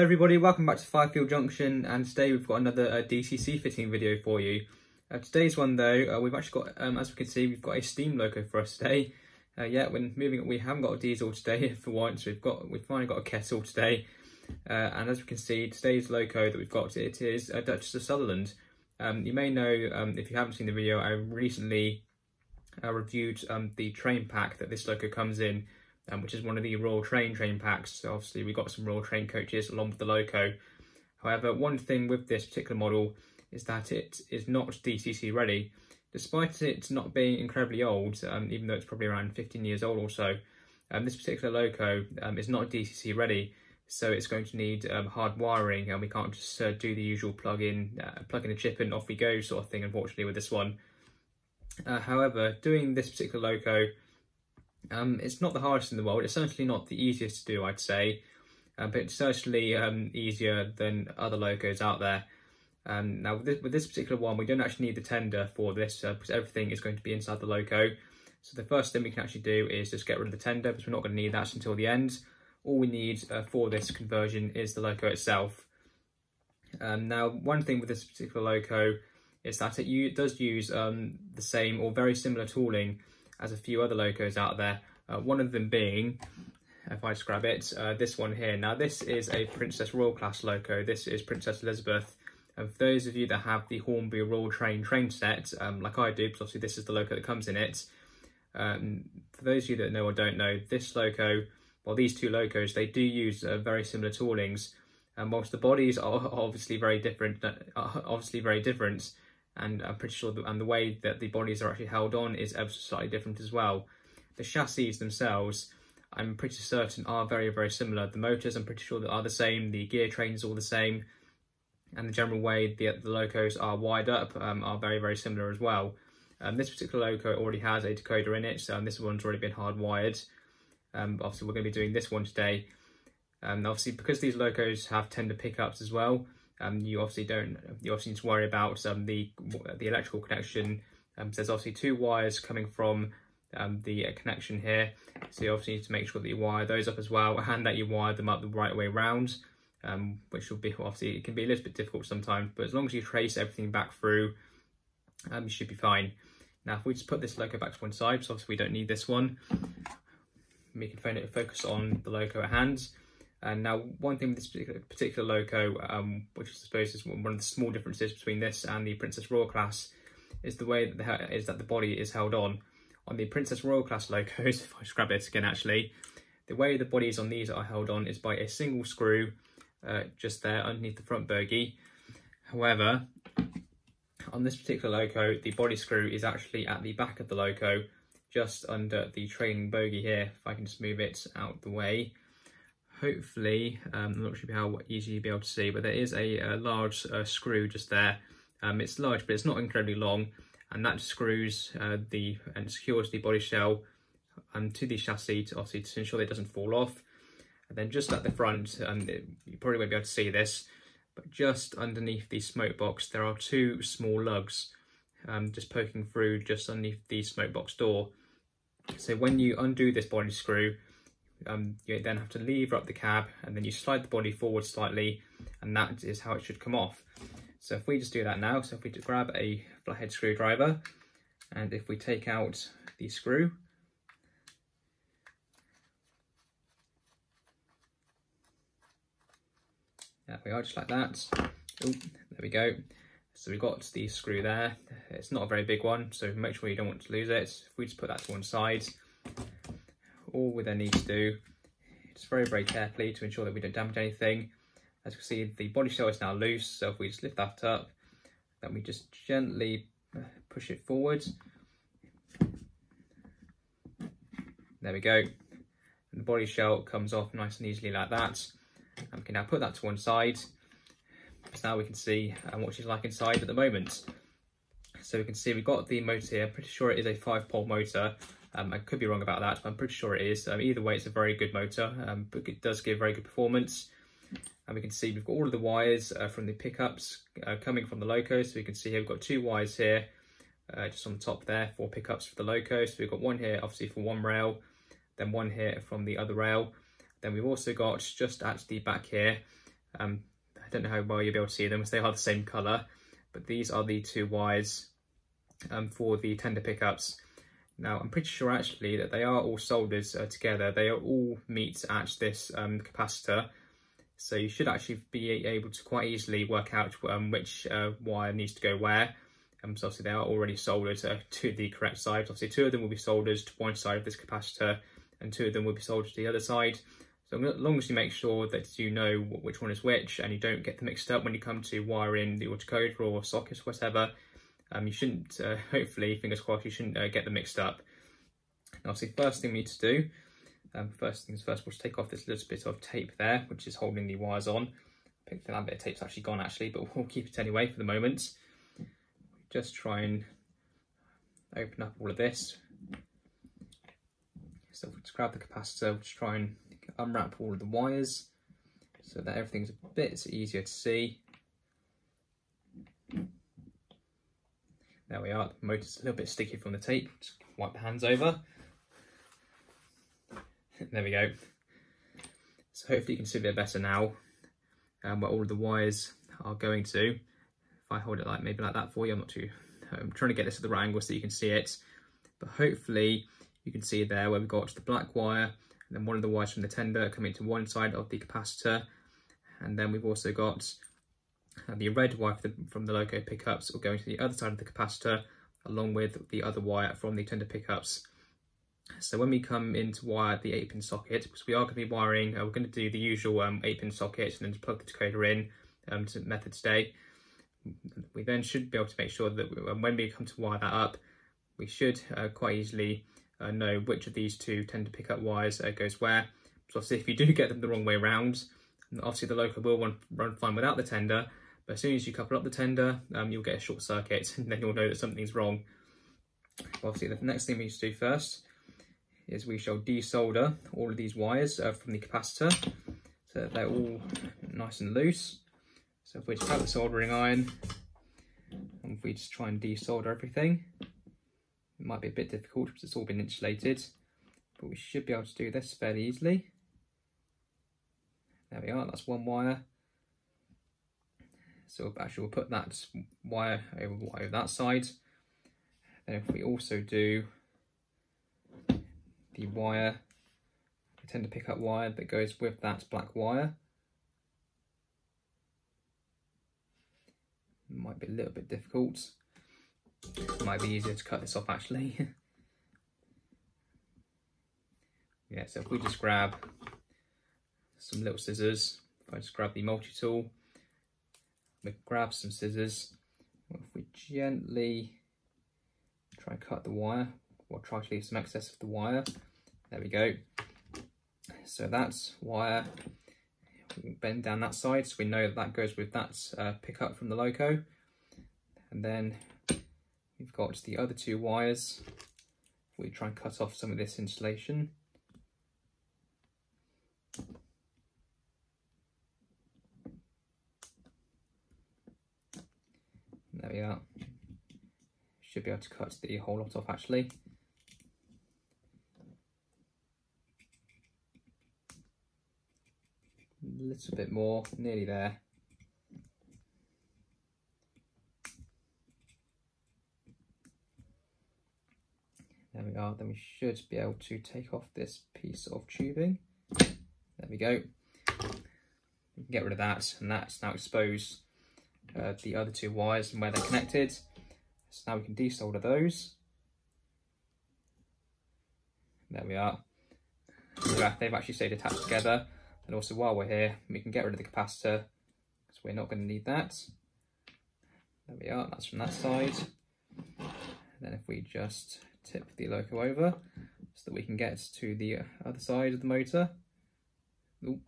Hello everybody, welcome back to Fyfield Junction and today we've got another uh, DCC fitting video for you. Uh, today's one though, uh, we've actually got, um, as we can see, we've got a steam loco for us today. Uh, yeah, when moving, we haven't got a diesel today for once, we've got, we've finally got a kettle today. Uh, and as we can see, today's loco that we've got, it is Duchess of Sutherland. Um, you may know, um, if you haven't seen the video, I recently uh, reviewed um, the train pack that this loco comes in um, which is one of the Royal Train train packs. So obviously we got some Royal Train coaches along with the Loco. However, one thing with this particular model is that it is not DCC ready. Despite it not being incredibly old, um, even though it's probably around 15 years old or so, um, this particular Loco um, is not DCC ready. So it's going to need um, hard wiring and we can't just uh, do the usual plug in, uh, plug in a chip and off we go sort of thing, unfortunately, with this one. Uh, however, doing this particular Loco um, it's not the hardest in the world. It's certainly not the easiest to do, I'd say, uh, but it's certainly um, easier than other locos out there. Um, now, with this, with this, particular one, we don't actually need the tender for this uh, because everything is going to be inside the loco. So the first thing we can actually do is just get rid of the tender because we're not going to need that until the end. All we need uh, for this conversion is the loco itself. Um, now, one thing with this particular loco is that it does use um, the same or very similar tooling as a few other locos out there. Uh, one of them being, if I just grab it, uh, this one here. Now this is a Princess Royal class loco. This is Princess Elizabeth. And for those of you that have the Hornby Royal Train train set, um, like I do, because obviously this is the loco that comes in it. Um, for those of you that know or don't know, this loco, well these two locos, they do use uh, very similar toolings. And whilst the bodies are obviously very different, uh, obviously very different, and I'm pretty sure that, and the way that the bodies are actually held on is ever slightly different as well. The chassis themselves, I'm pretty certain are very, very similar. The motors, I'm pretty sure that are the same. The gear train is all the same. And the general way the, the locos are wired up um, are very, very similar as well. Um, this particular loco already has a decoder in it, so um, this one's already been hardwired. Um, obviously, we're going to be doing this one today. Um, obviously, because these locos have tender pickups as well, um, you obviously don't, you obviously need to worry about um, the, the electrical connection. Um, so there's obviously two wires coming from um, the uh, connection here. So you obviously need to make sure that you wire those up as well and that you wire them up the right way round, um, which will be, obviously, it can be a little bit difficult sometimes, but as long as you trace everything back through, um, you should be fine. Now, if we just put this loco back to one side, so obviously we don't need this one, we can focus on the loco at hand. And now one thing with this particular, particular loco, um, which I suppose is one of the small differences between this and the Princess Royal class, is the way that the, is that the body is held on. On the Princess Royal class locos, if I just grab it again actually, the way the bodies on these are held on is by a single screw uh, just there underneath the front bogie. However, on this particular loco, the body screw is actually at the back of the loco, just under the trailing bogie here. If I can just move it out the way hopefully, um, I'm not sure how easy you'll be able to see, but there is a, a large uh, screw just there. Um, it's large, but it's not incredibly long, and that screws uh, the and secures the body shell um, to the chassis to obviously to ensure that it doesn't fall off. And then just at the front, um, it, you probably won't be able to see this, but just underneath the smoke box, there are two small lugs um, just poking through just underneath the smoke box door. So when you undo this body screw, um, you then have to lever up the cab and then you slide the body forward slightly and that is how it should come off. So if we just do that now, so if we grab a flathead screwdriver and if we take out the screw, there we are, just like that. Ooh, there we go. So we've got the screw there. It's not a very big one, so make sure you don't want to lose it. If we just put that to one side, all we then need to do, just very, very carefully to ensure that we don't damage anything. As you can see, the body shell is now loose, so if we just lift that up, then we just gently push it forward. There we go. And the body shell comes off nice and easily like that. And we can now put that to one side. So now we can see um, what she's like inside at the moment. So we can see we've got the motor here. I'm pretty sure it is a five pole motor. Um, I could be wrong about that, but I'm pretty sure it is. Um, either way, it's a very good motor, um, but it does give very good performance. And we can see we've got all of the wires uh, from the pickups uh, coming from the loco. So we can see here we've got two wires here, uh, just on the top there, for pickups for the loco. So we've got one here, obviously for one rail, then one here from the other rail. Then we've also got just at the back here, Um, I don't know how well you'll be able to see them, they are the same colour, but these are the two wires um, for the tender pickups. Now, I'm pretty sure actually that they are all soldered uh, together. They are all meet at this um, capacitor. So you should actually be able to quite easily work out um, which uh, wire needs to go where. Um, so obviously they are already soldered uh, to the correct side. Obviously two of them will be soldered to one side of this capacitor and two of them will be soldered to the other side. So as long as you make sure that you know which one is which and you don't get them mixed up when you come to wiring the autocoder or socket or whatever, um, you shouldn't, uh, hopefully, fingers crossed, you shouldn't uh, get them mixed up. Now, obviously, first thing we need to do, um, first things first, we'll take off this little bit of tape there, which is holding the wires on. I think that bit of tape's actually gone, actually, but we'll keep it anyway for the moment. Just try and open up all of this. So we'll just grab the capacitor, we'll just try and unwrap all of the wires so that everything's a bit easier to see. There we are, the motor's a little bit sticky from the tape, just wipe the hands over. there we go. So hopefully you can see a bit better now um, where all the wires are going to. If I hold it like maybe like that for you, I'm not too, I'm trying to get this at the right angle so you can see it. But hopefully you can see there where we've got the black wire and then one of the wires from the tender coming to one side of the capacitor. And then we've also got and the red wire from the loco pickups will go into the other side of the capacitor along with the other wire from the tender pickups. So when we come in to wire the 8 pin socket, because we are going to be wiring, uh, we're going to do the usual um, 8 pin socket and then plug the decoder in um, to method today. We then should be able to make sure that um, when we come to wire that up, we should uh, quite easily uh, know which of these two tender pickup wires uh, goes where. So obviously if you do get them the wrong way around, obviously the loco will run, run fine without the tender, but as soon as you couple up the tender, um, you'll get a short circuit and then you'll know that something's wrong. Obviously, the next thing we need to do first is we shall desolder all of these wires uh, from the capacitor so that they're all nice and loose. So if we just have the soldering iron and if we just try and desolder everything, it might be a bit difficult because it's all been insulated, but we should be able to do this fairly easily. There we are, that's one wire. So actually we'll put that wire over, over that side. Then if we also do the wire, we tend to pick up wire that goes with that black wire. Might be a little bit difficult. Might be easier to cut this off actually. yeah, so if we just grab some little scissors, if I just grab the multi-tool, we grab some scissors. If we gently try and cut the wire, or try to leave some excess of the wire, there we go. So that's wire. We bend down that side so we know that that goes with that uh, pickup from the loco. And then we've got the other two wires. We try and cut off some of this insulation. There we are. Should be able to cut the whole lot off actually. A little bit more, nearly there. There we are, then we should be able to take off this piece of tubing. There we go. Get rid of that, and that's now exposed uh, the other two wires and where they're connected. So now we can desolder those. There we are. Yeah, they've actually stayed attached together. And also while we're here, we can get rid of the capacitor because we're not going to need that. There we are, that's from that side. And then if we just tip the loco over so that we can get to the other side of the motor. Ooh,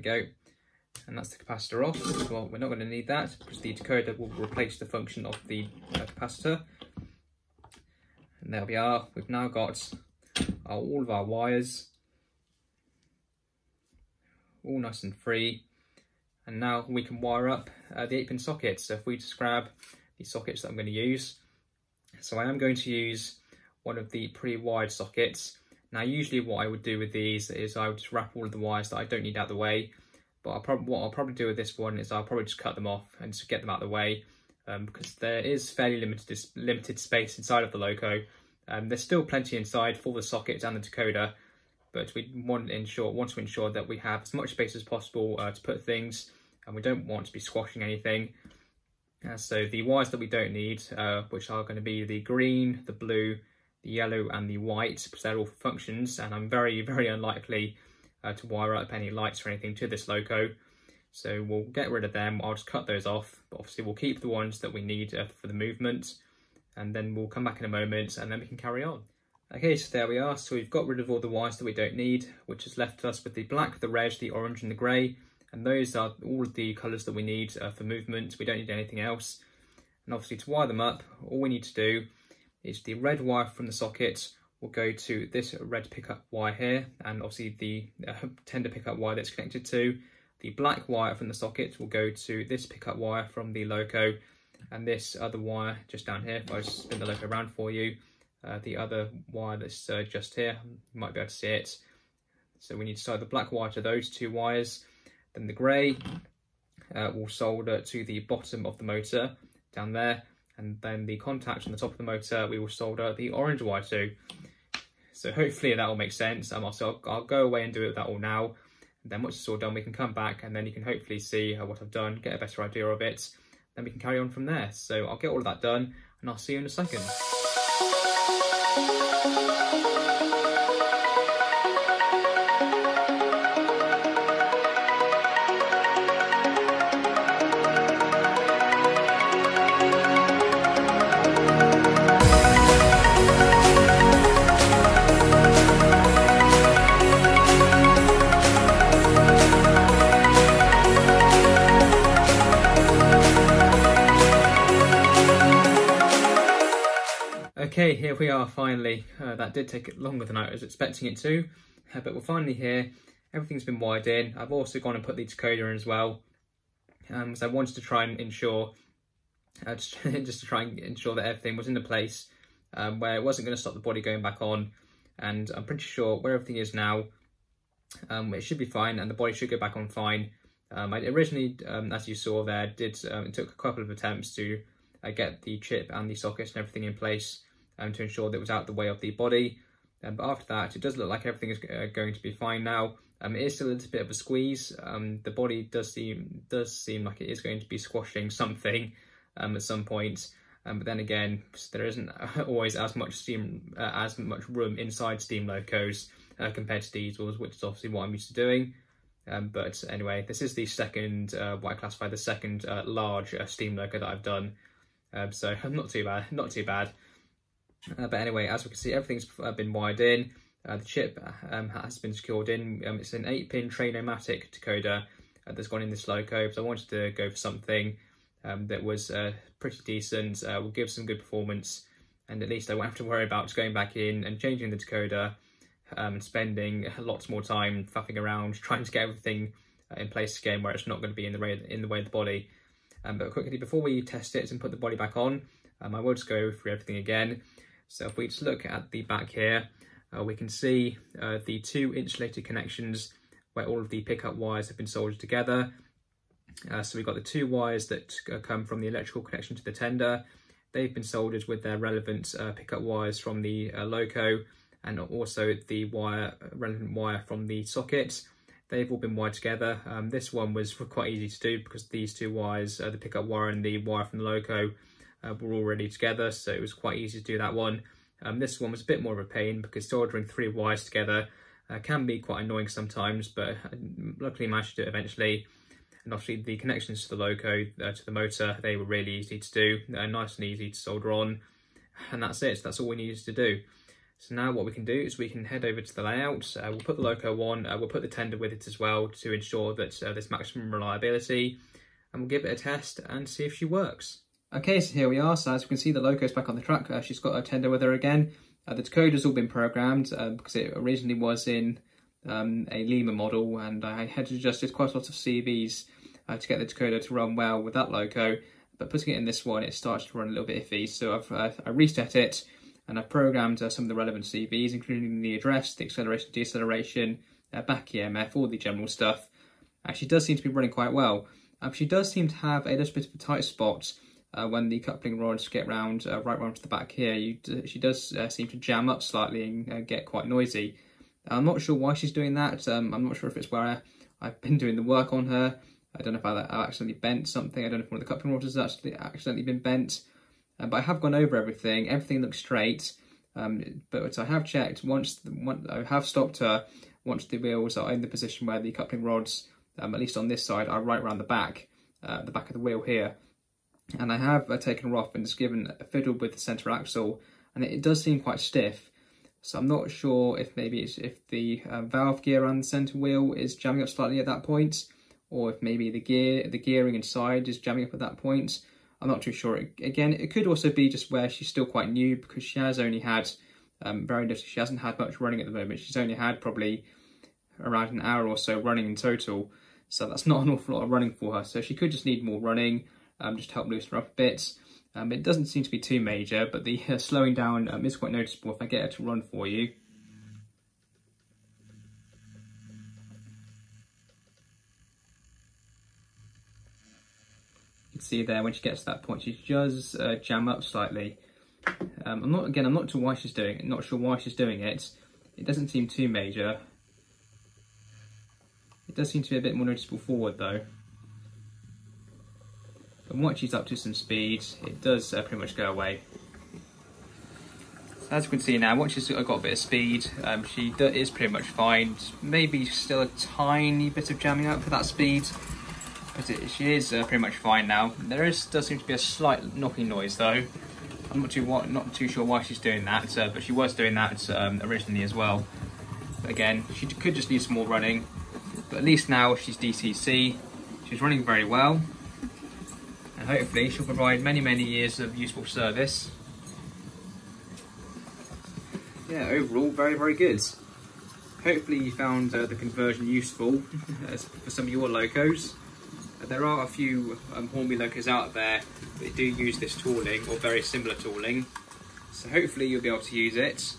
we go. And that's the capacitor off. Well, we're not going to need that because the decoder will replace the function of the uh, capacitor. And there we are. We've now got our, all of our wires all nice and free. And now we can wire up uh, the 8 pin socket. So if we just grab the sockets that I'm going to use. So I am going to use one of the pretty wide sockets. Now usually what I would do with these is I would just wrap all of the wires that I don't need out of the way. But I'll what I'll probably do with this one is I'll probably just cut them off and just get them out of the way um, because there is fairly limited limited space inside of the Loco. Um, there's still plenty inside for the sockets and the decoder, but we want to ensure want to ensure that we have as much space as possible uh, to put things, and we don't want to be squashing anything. Uh, so the wires that we don't need, uh, which are going to be the green, the blue, the yellow and the white, because they're all functions, and I'm very, very unlikely uh, to wire up any lights or anything to this Loco. So we'll get rid of them, I'll just cut those off, but obviously we'll keep the ones that we need uh, for the movement, and then we'll come back in a moment, and then we can carry on. Okay, so there we are. So we've got rid of all the wires that we don't need, which has left us with the black, the red, the orange and the grey. And those are all the colours that we need uh, for movement. We don't need anything else. And obviously to wire them up, all we need to do is the red wire from the socket will go to this red pickup wire here. And obviously the uh, tender pickup wire that's connected to. The black wire from the socket will go to this pickup wire from the Loco. And this other wire just down here, if I spin the Loco around for you, uh, the other wire that's uh, just here, you might be able to see it. So we need to solder the black wire to those two wires. Then the grey uh, will solder to the bottom of the motor down there. And then the contacts on the top of the motor, we will solder the orange wire to. So hopefully that will make sense. Um, I'll, I'll go away and do it that all now. And then once it's all done, we can come back and then you can hopefully see uh, what I've done, get a better idea of it. Then we can carry on from there. So I'll get all of that done and I'll see you in a second. Okay, here we are finally. Uh, that did take longer than I was expecting it to, uh, but we're finally here. Everything's been wired in. I've also gone and put the decoder in as well. Um, so I wanted to try and ensure, uh, just, just, to try and ensure that everything was in the place um, where it wasn't going to stop the body going back on. And I'm pretty sure where everything is now, um, it should be fine and the body should go back on fine. Um, I originally, um, as you saw there, did um, it took a couple of attempts to uh, get the chip and the sockets and everything in place um, to ensure that it was out the way of the body. Um, but after that, it does look like everything is uh, going to be fine now. Um, it is still a little bit of a squeeze. Um, the body does seem does seem like it is going to be squashing something um, at some point. Um, but then again, there isn't always as much steam, uh, as much room inside steam locos uh, compared to diesels, which is obviously what I'm used to doing. Um, but anyway, this is the second, uh, what I classify the second uh, large uh, steam loco that I've done. Um, so not too bad, not too bad. Uh, but anyway, as we can see, everything's been wired in. Uh, the chip um, has been secured in. Um, it's an 8-pin Train-O-Matic decoder uh, that's gone in this Loco, so I wanted to go for something um, that was uh, pretty decent, uh, will give some good performance, and at least I won't have to worry about going back in and changing the decoder um, and spending lots more time faffing around trying to get everything in place again where it's not going to be in the way, in the, way of the body. Um, but quickly, before we test it and put the body back on, um, I will just go through everything again. So if we just look at the back here, uh, we can see uh, the two insulated connections where all of the pickup wires have been soldered together. Uh, so we've got the two wires that uh, come from the electrical connection to the tender. They've been soldered with their relevant uh, pickup wires from the uh, Loco and also the wire relevant wire from the socket. They've all been wired together. Um, this one was quite easy to do because these two wires, the pickup wire and the wire from the Loco, uh, were already together, so it was quite easy to do that one. Um, this one was a bit more of a pain because soldering three wires together uh, can be quite annoying sometimes, but I luckily managed to do it eventually. And obviously the connections to the Loco, uh, to the motor, they were really easy to do, uh, nice and easy to solder on. And that's it, that's all we needed to do. So now what we can do is we can head over to the layout. Uh, we'll put the Loco on, uh, we'll put the tender with it as well to ensure that uh, there's maximum reliability. And we'll give it a test and see if she works. Okay, so here we are. So as you can see, the Loco's back on the track. Uh, she's got her tender with her again. Uh, the decoder's all been programmed uh, because it originally was in um, a Lima model and I had adjusted quite a lot of CVs uh, to get the decoder to run well with that Loco. but putting it in this one, it starts to run a little bit iffy. So I've uh, I reset it and I've programmed uh, some of the relevant CVs, including the address, the acceleration, deceleration, back EMF, all the general stuff. Actually, does seem to be running quite well. Um, she does seem to have a little bit of a tight spot uh, when the coupling rods get round uh, right round to the back here. You, she does uh, seem to jam up slightly and uh, get quite noisy. I'm not sure why she's doing that. Um, I'm not sure if it's where I, have been doing the work on her. I don't know if I, I accidentally bent something. I don't know if one of the coupling rods has actually accidentally been bent. Um, but I have gone over everything. Everything looks straight. Um, but I have checked once, the, once I have stopped her once the wheels are in the position where the coupling rods, um, at least on this side, are right around the back, uh, the back of the wheel here. And I have uh, taken her off and just given a fiddle with the centre axle, and it, does seem quite stiff. So I'm not sure if maybe it's if the uh, valve gear on the centre wheel is jamming up slightly at that point, or if maybe the gear, the gearing inside is jamming up at that point. I'm not too sure. Again, it could also be just where she's still quite new because she has only had um, very little. She hasn't had much running at the moment. She's only had probably around an hour or so running in total. So that's not an awful lot of running for her. So she could just need more running, um, just help loosen her up a bit. Um, it doesn't seem to be too major, but the uh, slowing down um, is quite noticeable if I get her to run for you. You can see there when she gets to that point, she does uh, jam up slightly. Um, I'm not again. I'm not sure why she's doing it. Not sure why she's doing it. It doesn't seem too major. It does seem to be a bit more noticeable forward though. But once she's up to some speed, it does uh, pretty much go away. As you can see now, once she's got a bit of speed, um, she is pretty much fine. Maybe still a tiny bit of jamming up for that speed, but it, she is uh, pretty much fine now. There is does seem to be a slight knocking noise though. I'm not too not too sure why she's doing that, uh, but she was doing that um, originally as well. But again, she could just need some more running. But at least now she's DCC. She's running very well. And hopefully she'll provide many, many years of useful service. Yeah, overall, very, very good. Hopefully you found uh, the conversion useful for some of your locos. There are a few um, Hornby locos out there that do use this tooling or very similar tooling. So hopefully you'll be able to use it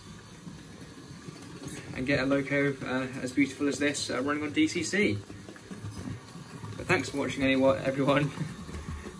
and get a loco uh, as beautiful as this uh, running on DCC. But thanks for watching everyone,